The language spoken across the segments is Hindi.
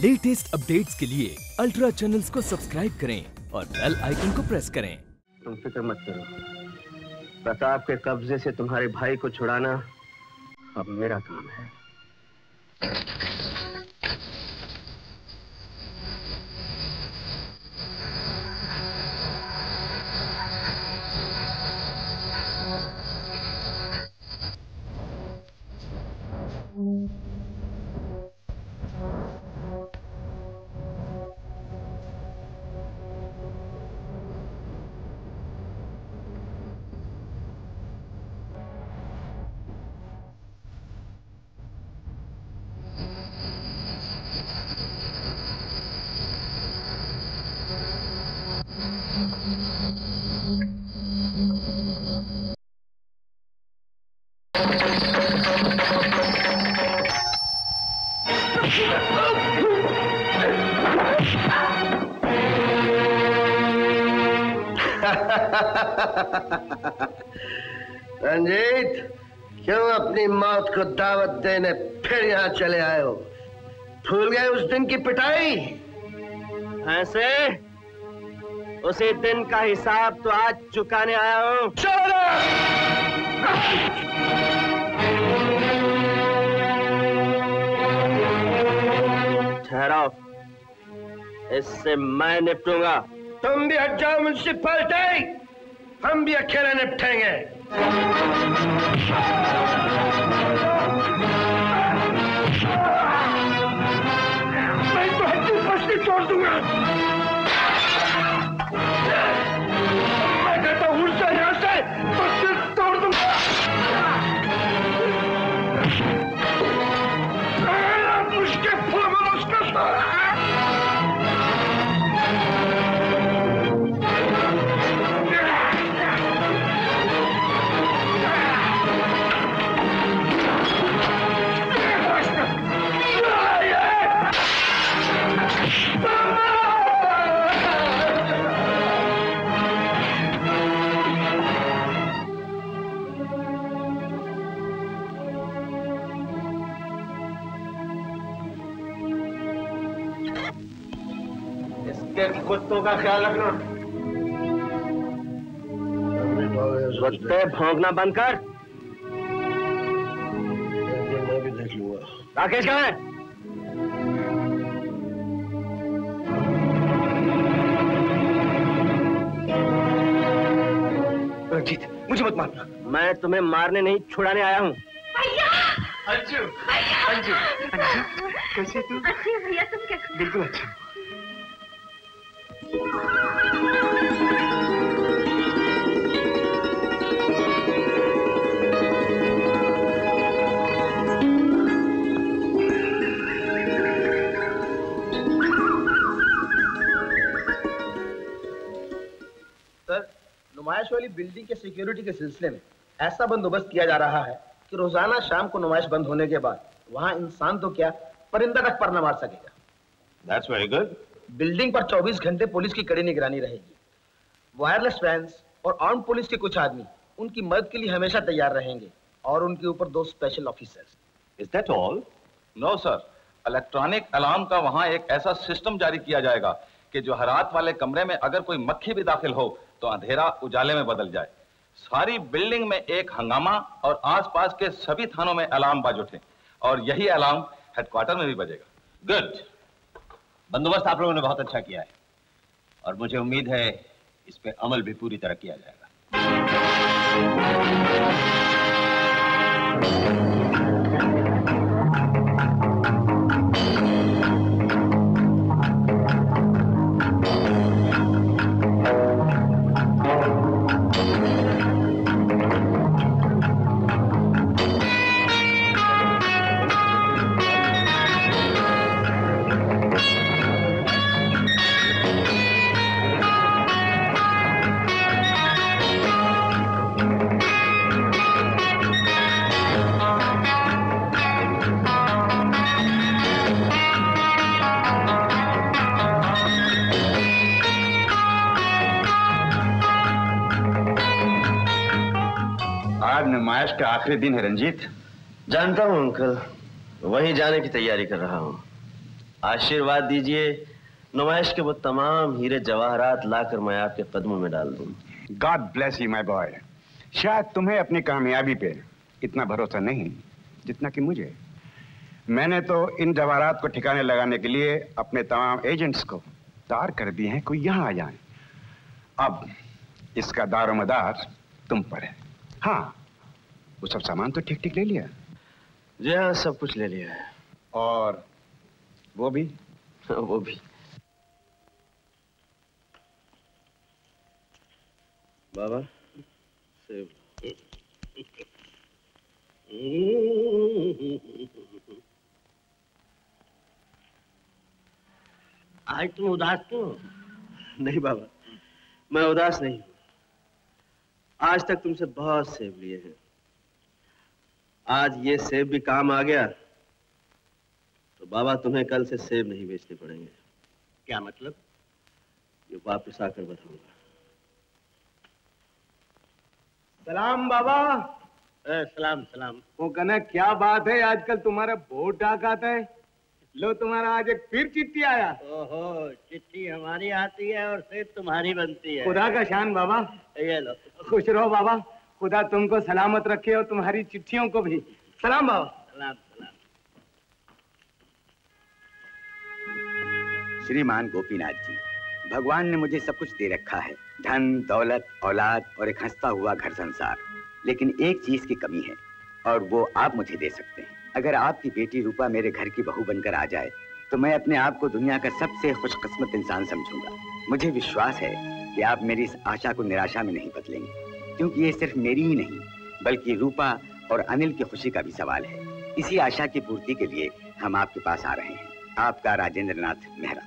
लेटेस्ट अपडेट्स के लिए अल्ट्रा चैनल्स को सब्सक्राइब करें और बेल आइकन को प्रेस करें। तुम फ़िक्र मत करो। प्रताप के कब्जे से तुम्हारे भाई को छुड़ाना अब मेरा काम है। रंजीत, क्यों अपनी मौत को दावत देने फिर यहाँ चले आए हो? भूल गए उस दिन की पिटाई? ऐसे? उसी दिन का हिसाब तो आज चुकाने आया हूँ। ठहराओ। इससे मैं निपटूँगा। तुम भी हट जाओ म्यूनसिपलिटी हम भी अकेले निपटेंगे। मैं तो हड्डी पस्ती तोड़ दूँगा। कुत्तों का ख्याल रखना। कुत्ते भोंकना बंद कर। मैं भी देख लूँगा राकेश कहाँ है? रंजीत मुझे मत मारना। मैं तुम्हें मारने नहीं छुड़ाने आया हूँ। अंजू अंजू अंजू कैसे तू? अच्छी भैया तुम कैसे? बिल्कुल अच्छा नुमाइश वाली बिल्डिंग के सिक्योरिटी के सिलसिले में ऐसा बंदोबस्त किया जा रहा है कि रोज़ाना शाम को नुमाइश बंद होने के बाद वहाँ इंसान तो क्या परिंदा तक पर न मार सकेगा That's very good. बिल्डिंग पर 24 घंटे पुलिस की कड़ी निगरानी रहेगी। वायरलेस वैन्स और आर्म पुलिस के कुछ आदमी उनकी मदद के लिए हमेशा तैयार रहेंगे और उनके ऊपर दो special officers. Is that all? No sir electronic alarm का वहाँ एक ऐसा सिस्टम जारी किया जाएगा कि जो हरात वाले कमरे में अगर कोई मक्खी भी दाखिल हो तो अंधेरा उजाले में बदल जाए। सारी बिल्डिंग में एक हंगामा और आसपास के सभी थानों में अलार्म बाज उठे। और यही अलार्म हेडक्वार्टर में भी बजेगा। गुड बंदोबस्त आप लोगों ने बहुत अच्छा किया है। और मुझे उम्मीद है, इस पे अमल भी पूरी तरह किया जाएगा। आज नुमाइश का आखिरी दिन है रंजीत। जानता हूँ अंकल। वहीं जाने की तैयारी कर रहा हूँ। आशीर्वाद दीजिए नुमाइश के वो तमाम हीरे जवाहरात लाकर मैं आपके कदमों में डाल दूँ। God bless you my boy शायद तुम्हें अपनी कामयाबी पे इतना भरोसा नहीं जितना कि मुझे। मैंने तो इन जवाहरात को ठिकाने लगाने के लिए अपने तमाम एजेंट्स को तार कर दिए हैं कोई यहाँ आ जाए अब इसका दारोमदार तुम पर है। हाँ वो सब सामान तो ठीक ठीक ले लिया। जी हाँ सब कुछ ले लिया है। और वो भी? वो भी। बाबा सेब। आज तुम उदास क्यों नहीं बाबा मैं उदास नहीं हूँ। आज तक तुमसे बहुत सेब लिए हैं। आज ये सेब भी काम आ गया। तो बाबा तुम्हें कल से सेब नहीं बेचने पड़ेंगे। क्या मतलब? ये वापस आकर बताऊँगा। सलाम बाबा। ए, सलाम सलाम। वो कहना क्या बात है आजकल तुम्हारा बहुत डाक आता है। लो तुम्हारा आज एक फिर चिट्ठी आया। ओहो चिट्ठी हमारी आती है और सेब तुम्हारी बनती है। खुदा का शान बाबा। ये लो। खुश रहो बाबा। खुदा तुमको सलामत रखे और तुम्हारी चिट्ठियों को भी। सलाम बाबा। सलाम सलाम। श्रीमान गोपीनाथ जी भगवान ने मुझे सब कुछ दे रखा है। धन दौलत औलाद और एक हंसता हुआ घर संसार। लेकिन एक चीज़ की कमी है और वो आप मुझे दे सकते हैं। अगर आपकी बेटी रूपा मेरे घर की बहू बनकर आ जाए तो मैं अपने आप को दुनिया का सबसे खुशकिस्मत इंसान समझूँगा। मुझे विश्वास है कि आप मेरी इस आशा को निराशा में नहीं बदलेंगे। क्योंकि ये सिर्फ़ मेरी ही नहीं, बल्कि रूपा और अनिल की खुशी का भी सवाल है। इसी आशा की पूर्ति के लिए हम आपके पास आ रहे हैं। आपका राजेंद्र नाथ मेहरा।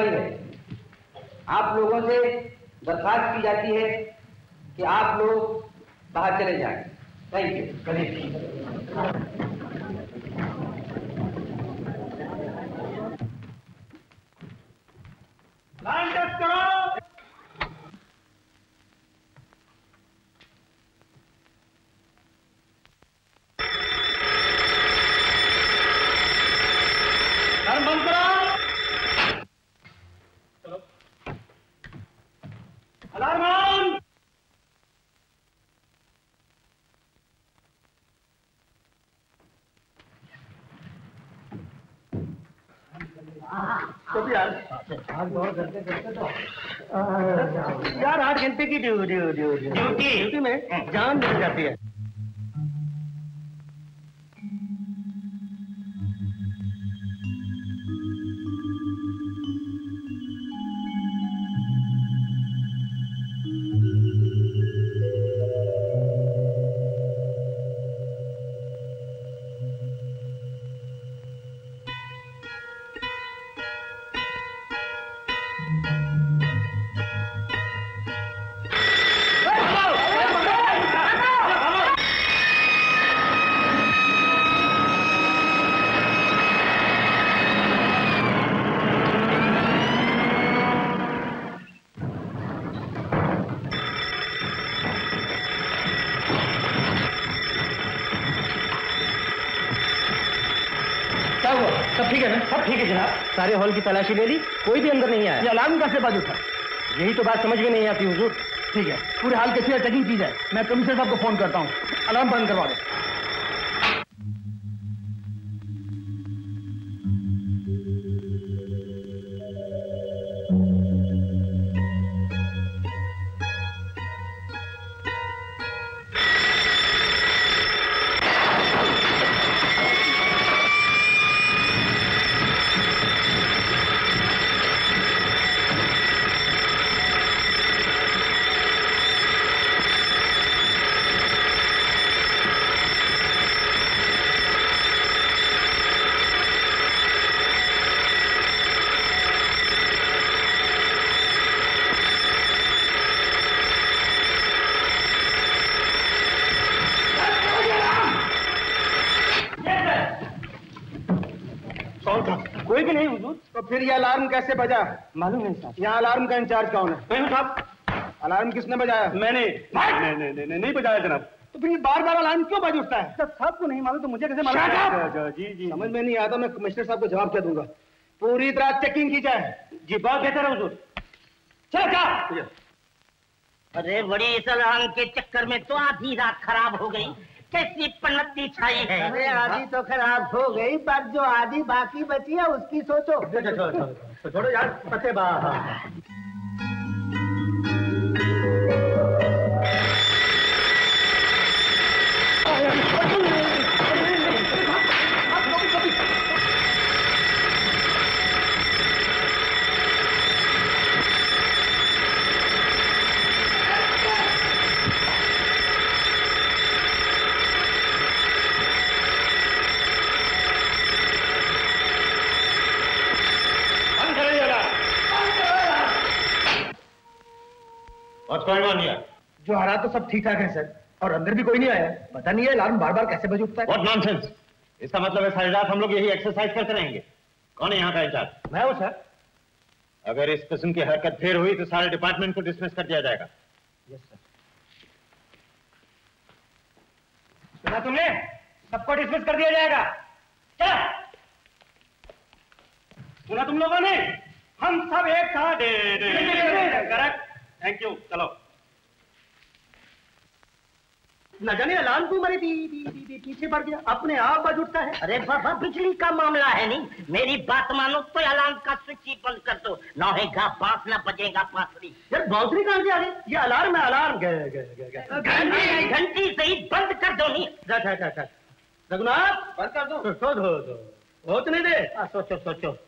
वाली है। आप लोगों से दरखास्त की जाती है कि आप लोग बाहर चले जाएँ। थैंक यू यार आठ घंटे की ड्यूटी। ड्यूटी? ड्यूटी में जान मिल जाती है। सब ठीक है ना? सब ठीक है जनाब। सारे हॉल की तलाशी ले ली कोई भी अंदर नहीं आया। ये अलार्म कैसे बाजू था? यही तो बात समझ में नहीं आती हुजूर। ठीक है पूरे हाल कैसे चेकिंग की जाए। मैं कमिश्नर साहब को फ़ोन करता हूँ। अलार्म बंद करवा दो। फिर ये अलार्म कैसे बजा? मालूम नहीं साहब। यहाँ अलार्म का इंचार्ज कौन है? मैं साहब। अलार्म किसने बजाया? मैंने। नहीं नहीं नहीं, नहीं, नहीं बजाया जनाब। तो फिर बार बार अलार्म क्यों बज उठता है? जब साहब को नहीं मालूम तो मुझे कैसे मालूम? जी जी। समझ में नहीं आता मैं कमिश्नर साहब को जवाब क्या दूँगा? पूरी तरह चेकिंग की जाए। जी बहुत बेहतर है हुजूर। चल जा अरे बड़ी इस अलार्म के चक्कर में तो आधी रात खराब हो गई। कैसी पन्नती छाई है? अरे आधी तो खराब हो गई पर जो आधी बाकी बची है उसकी सोचो। छोड़ो यार पते हालात तो सब ठीक ठाक है सर। और अंदर भी कोई नहीं आया। पता नहीं है अलार्म बार बार कैसे बज उठता है। What nonsense? इसका मतलब है सारी रात हम लोग यही एक्सरसाइज करते रहेंगे। कौन है यहाँ का इंचार्ज? मैं हूँ सर। अगर इस किस्म की हरकत फिर हुई तो सारे डिपार्टमेंट को डिसमिस कर दिया जाएगा। यस सर सुना तुमने? सबको डिसमिस कर दिया जाएगा। चल। सुना तुम लोगों ने? हम सब एक साथ। करेक्ट थैंक यू चलो। न जाने अलार्म क्यों मेरे पी- पी- पी- पी- पीछे पड़ गया। अपने आप बज उठता है। अरे बाबा बिजली का मामला है नहीं। मेरी बात मानो तो अलार्म का स्विच ही बंद कर दो। ना होगा बाँस ना बजेगा बांसुरी। यार बाउंसरी कहाँ से आ गई? ये अलार्म है अलार्म। गए गए गए गए घंटी घंटी सही बंद कर दो नहीं। जा जा जा जा। रघुनाथ! बंद कर दो। सो दो दो हो तो नहीं दे आ, सोचो सोचो।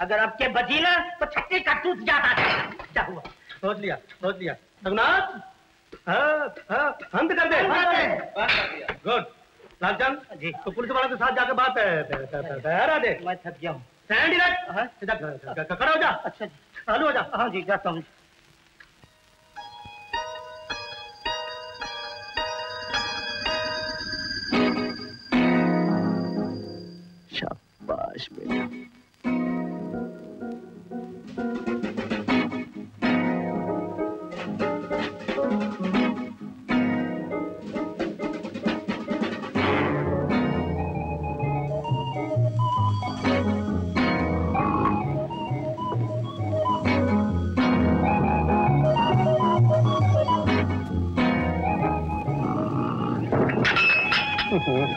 अगर अब के बजी ना तो छक्के का टूट जाता क्या हुआ? सोच लिया सोच लिया। रघुनाथ! बंद कर दे गुड लालचंद जी। तो पुलिस वालों के साथ जाकर बात है है- है- है- दे। मैं थक गया हूँ। स्टैंड डायरेक्ट सीधा ख- खड़ा हो जा। अच्छा जी। चालू हो जा। हाँ जी जाता हूँ। शाबाश बेटा 不服